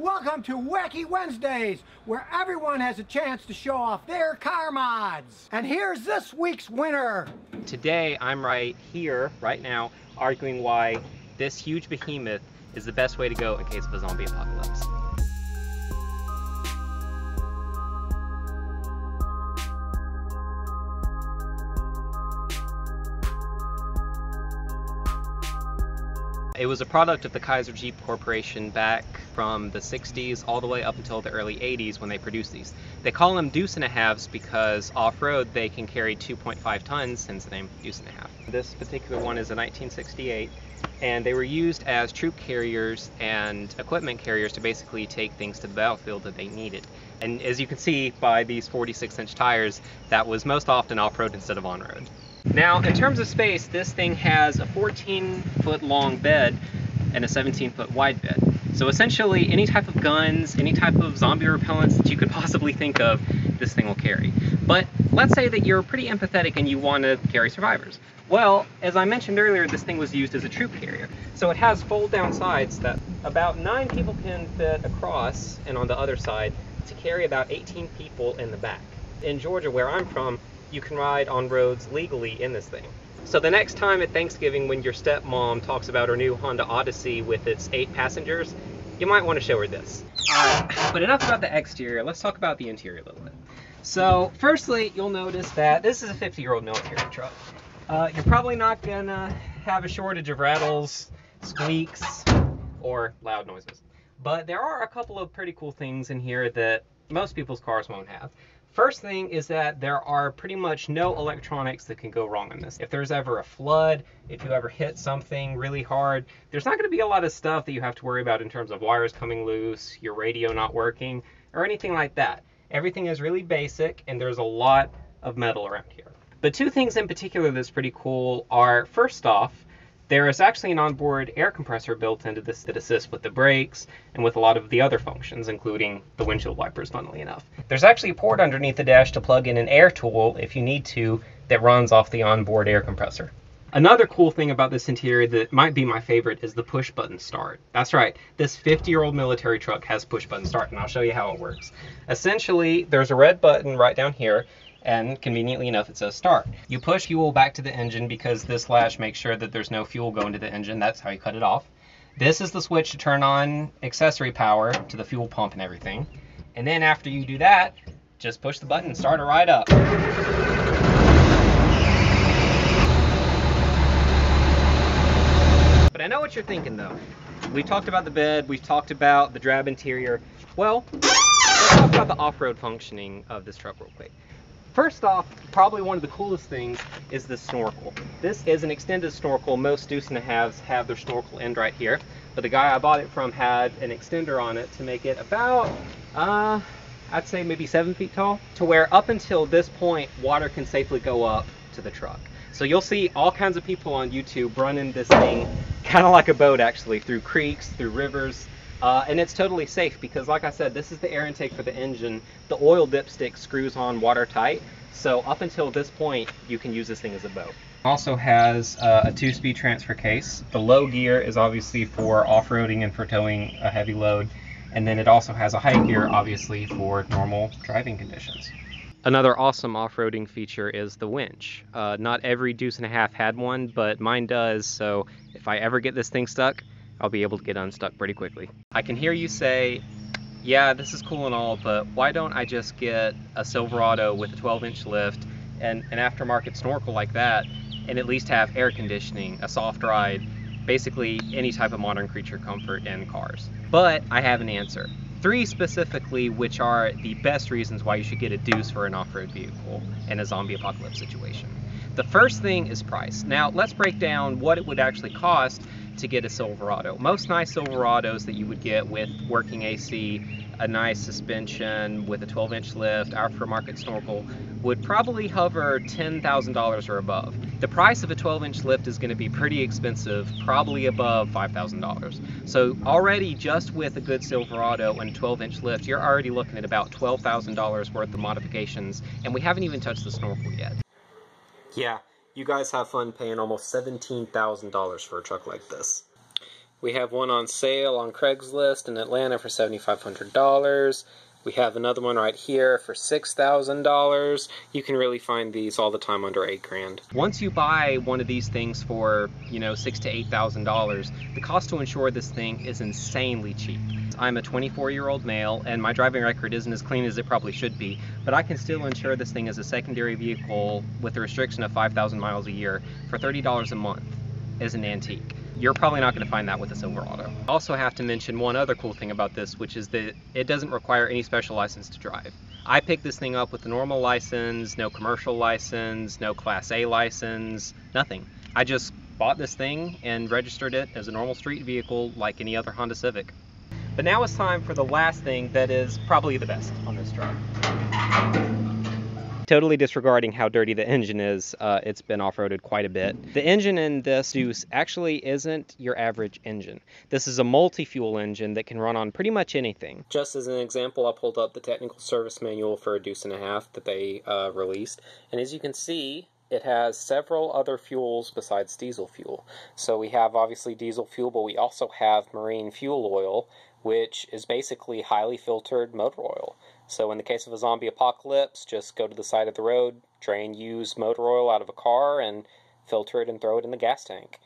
Welcome to Wacky Wednesdays, where everyone has a chance to show off their car mods. And here's this week's winner. Today, I'm right here, right now, arguing why this huge behemoth is the best way to go in case of a zombie apocalypse. It was a product of the Kaiser Jeep Corporation back from the 60s all the way up until the early 80s when they produced these. They call them deuce and a halves because off-road they can carry 2.5 tons, hence the name deuce and a half. This particular one is a 1968 and they were used as troop carriers and equipment carriers to basically take things to the battlefield that they needed. And as you can see by these 46 inch tires, that was most often off-road instead of on-road. Now, in terms of space, this thing has a 14 foot long bed and a 17 foot wide bed. So essentially, any type of guns, any type of zombie repellents that you could possibly think of, this thing will carry. But let's say that you're pretty empathetic and you want to carry survivors. Well, as I mentioned earlier, this thing was used as a troop carrier. So it has fold down sides that about nine people can fit across and on the other side to carry about 18 people in the back. In Georgia, where I'm from, you can ride on roads legally in this thing. So the next time at Thanksgiving when your stepmom talks about her new Honda Odyssey with its eight passengers, you might want to show her this. Alright, but enough about the exterior, let's talk about the interior a little bit. So, firstly, you'll notice that this is a 50-year-old military truck. Uh, you're probably not gonna have a shortage of rattles, squeaks, or loud noises. But there are a couple of pretty cool things in here that most people's cars won't have. First thing is that there are pretty much no electronics that can go wrong in this. If there's ever a flood, if you ever hit something really hard, there's not going to be a lot of stuff that you have to worry about in terms of wires coming loose, your radio not working, or anything like that. Everything is really basic and there's a lot of metal around here. The two things in particular that's pretty cool are first off, there is actually an onboard air compressor built into this that assists with the brakes and with a lot of the other functions, including the windshield wipers, funnily enough. There's actually a port underneath the dash to plug in an air tool if you need to that runs off the onboard air compressor. Another cool thing about this interior that might be my favorite is the push button start. That's right, this 50 year old military truck has push button start, and I'll show you how it works. Essentially, there's a red button right down here, and conveniently enough it says start. You push fuel back to the engine because this latch makes sure that there's no fuel going to the engine. That's how you cut it off. This is the switch to turn on accessory power to the fuel pump and everything. And then after you do that, just push the button and start it right up. But I know what you're thinking though. We've talked about the bed, we've talked about the drab interior. Well, let's talk about the off-road functioning of this truck real quick. First off, probably one of the coolest things is the snorkel. This is an extended snorkel. Most deuce and a halves have their snorkel end right here, but the guy I bought it from had an extender on it to make it about, uh, I'd say maybe seven feet tall, to where up until this point, water can safely go up to the truck. So you'll see all kinds of people on YouTube running this thing kind of like a boat actually, through creeks, through rivers, uh, and it's totally safe because, like I said, this is the air intake for the engine. The oil dipstick screws on watertight. So up until this point, you can use this thing as a boat. Also has uh, a two-speed transfer case. The low gear is obviously for off-roading and for towing a heavy load. And then it also has a high gear, obviously, for normal driving conditions. Another awesome off-roading feature is the winch. Uh, not every deuce and a half had one, but mine does. So if I ever get this thing stuck, I'll be able to get unstuck pretty quickly. I can hear you say, yeah, this is cool and all, but why don't I just get a Silverado with a 12 inch lift and an aftermarket snorkel like that and at least have air conditioning, a soft ride, basically any type of modern creature comfort in cars. But I have an answer. Three specifically, which are the best reasons why you should get a Deuce for an off-road vehicle in a zombie apocalypse situation. The first thing is price. Now let's break down what it would actually cost to get a Silverado. Most nice Silverados that you would get with working AC, a nice suspension with a 12 inch lift, aftermarket snorkel, would probably hover $10,000 or above. The price of a 12 inch lift is going to be pretty expensive, probably above $5,000. So already just with a good Silverado and a 12 inch lift, you're already looking at about $12,000 worth of modifications, and we haven't even touched the snorkel yet. Yeah, you guys have fun paying almost $17,000 for a truck like this. We have one on sale on Craigslist in Atlanta for $7,500. We have another one right here for $6,000. You can really find these all the time under 8 grand. Once you buy one of these things for, you know, 6 to $8,000, the cost to insure this thing is insanely cheap. I'm a 24 year old male and my driving record isn't as clean as it probably should be, but I can still insure this thing as a secondary vehicle with a restriction of 5,000 miles a year for $30 a month as an antique. You're probably not going to find that with a Silverado. I also have to mention one other cool thing about this, which is that it doesn't require any special license to drive. I picked this thing up with a normal license, no commercial license, no Class A license, nothing. I just bought this thing and registered it as a normal street vehicle like any other Honda Civic. But now it's time for the last thing that is probably the best on this truck totally disregarding how dirty the engine is, uh, it's been off-roaded quite a bit. The engine in this Deuce actually isn't your average engine. This is a multi-fuel engine that can run on pretty much anything. Just as an example, I pulled up the technical service manual for a Deuce and a half that they uh, released, and as you can see, it has several other fuels besides diesel fuel. So we have obviously diesel fuel, but we also have marine fuel oil, which is basically highly filtered motor oil. So in the case of a zombie apocalypse, just go to the side of the road, drain used motor oil out of a car, and filter it and throw it in the gas tank.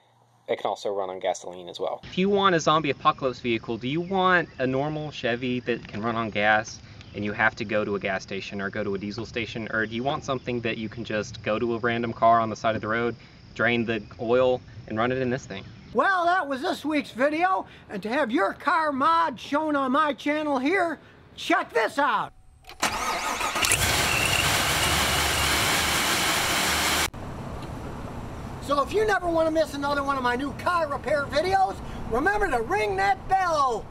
It can also run on gasoline as well. If you want a zombie apocalypse vehicle, do you want a normal Chevy that can run on gas and you have to go to a gas station or go to a diesel station? Or do you want something that you can just go to a random car on the side of the road, drain the oil, and run it in this thing? Well, that was this week's video, and to have your car mod shown on my channel here, check this out. So if you never want to miss another one of my new car repair videos, remember to ring that bell.